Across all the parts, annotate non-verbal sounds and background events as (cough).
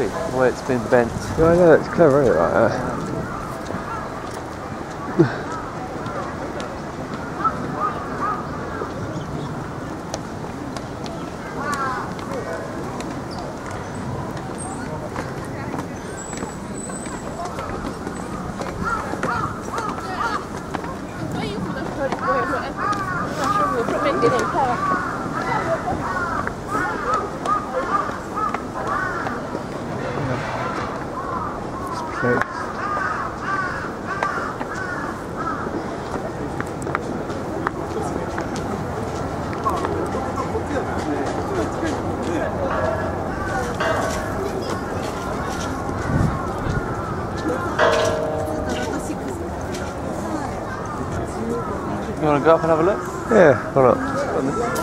tree, the way it's been bent. Yeah, I know, it's clever, isn't it, like that? You want to go up and have a look? Yeah, why not?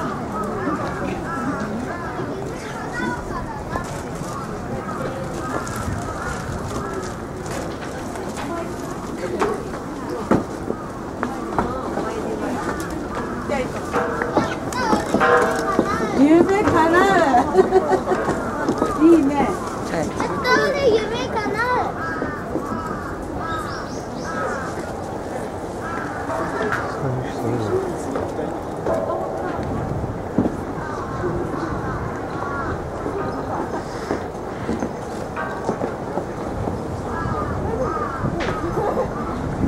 夢か What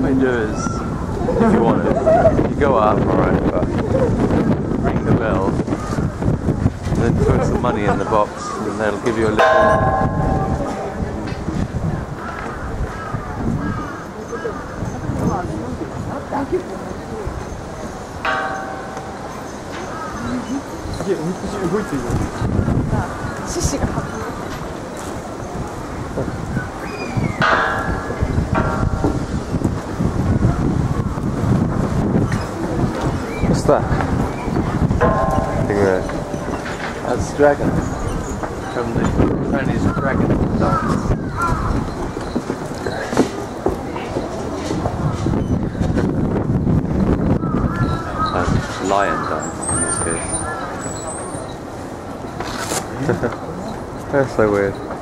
you do is, if you want it, you go up, alright, but ring the bell, then put some money in the box, and they'll give you a little. What's that? Thing. That's dragon from the Chinese dragon dance. Lion dance in this case. That's so weird.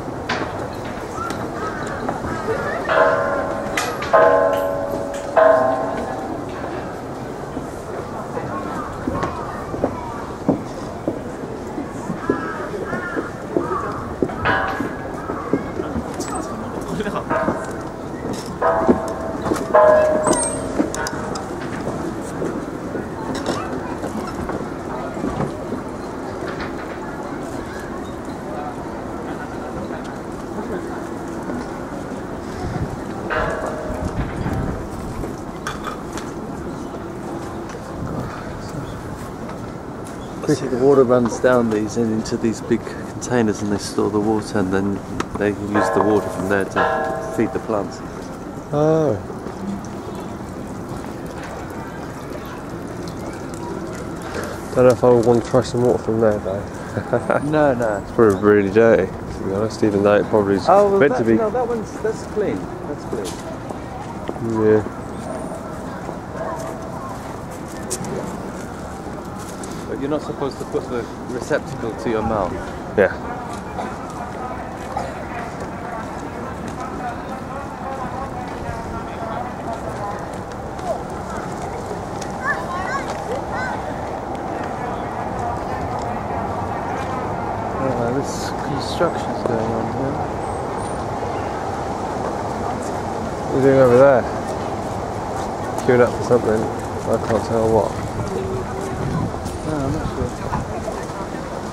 See, the water runs down these and into these big containers and they store the water and then they use the water from there to feed the plants. Oh. Don't know if I would want to try some water from there though. (laughs) No, no. It's probably really dirty, to be honest, even though it probably is Oh, well, meant that, to be. no, that one's that's clean. That's clean. Yeah. But you're not supposed to put the receptacle to your mouth. Yeah. Oh, this construction's going on here. What are you doing over there? Queuing up for something. I can't tell what. No, I'm not sure.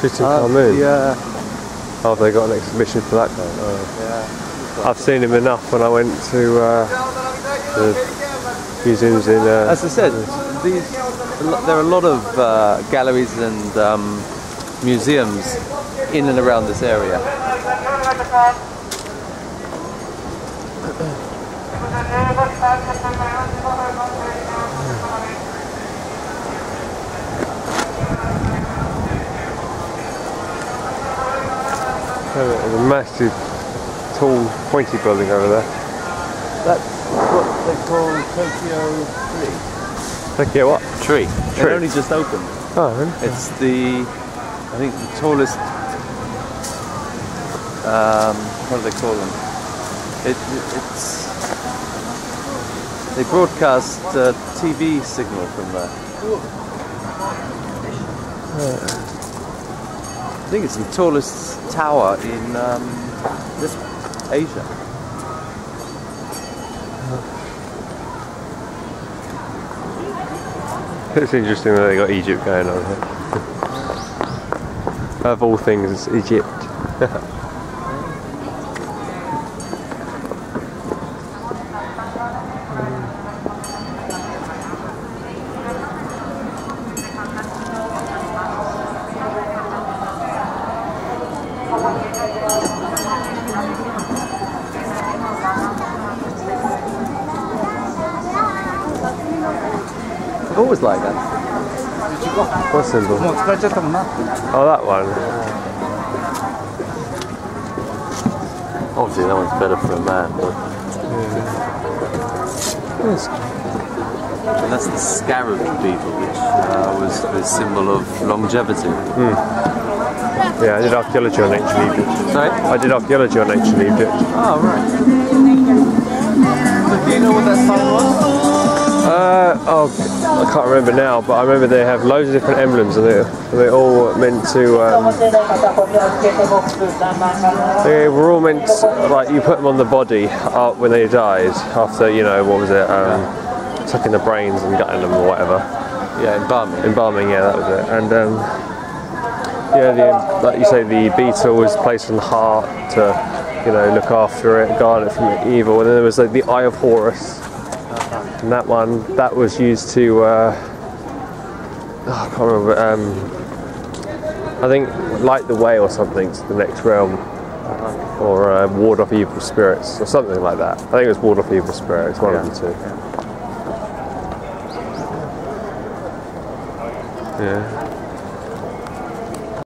Tutankhamun. yeah, Oh, they got an exhibition for that guy. Oh. yeah. I've seen him enough when I went to uh, the museums in. Uh, As I said, these there are a lot of uh, galleries and um, museums in and around this area. There's a massive, tall, pointy building over there. That's what they call Tokyo Tree. Thank you. What? Tree. Tree. It only just opened. Oh, really? It's the, I think the tallest. Um, what do they call them? It, it, it's. They broadcast uh, TV signal from there. I think it's the tallest tower in um, this Asia. (laughs) It's interesting that they got Egypt going on here. (laughs) of all things, Egypt. (laughs) always like that. What symbol? Oh, that one. Obviously, that one's better for a man, but. Yeah. And that's the scarab beetle, which uh, was the symbol of longevity. Mm. Yeah, I did archaeology on ancient Egypt. Sorry? I did archaeology on ancient Egypt. Oh, right. So do you know what that sign was? Uh, oh, I can't remember now, but I remember they have loads of different emblems, and they they all meant to. Um, they were all meant to, like you put them on the body uh, when they died after you know what was it, um, sucking the brains and gutting them or whatever. Yeah, embalming. Embalming, yeah, that was it. And um, yeah, the, like you say, the beetle was placed on the heart to, you know, look after it, guard it from evil. And then there was like the Eye of Horus, and that one that was used to. Uh, oh, I can't remember. Um, I think light the way or something to the next realm, or uh, ward off evil spirits or something like that. I think it was ward off evil spirits. One of the two. Yeah.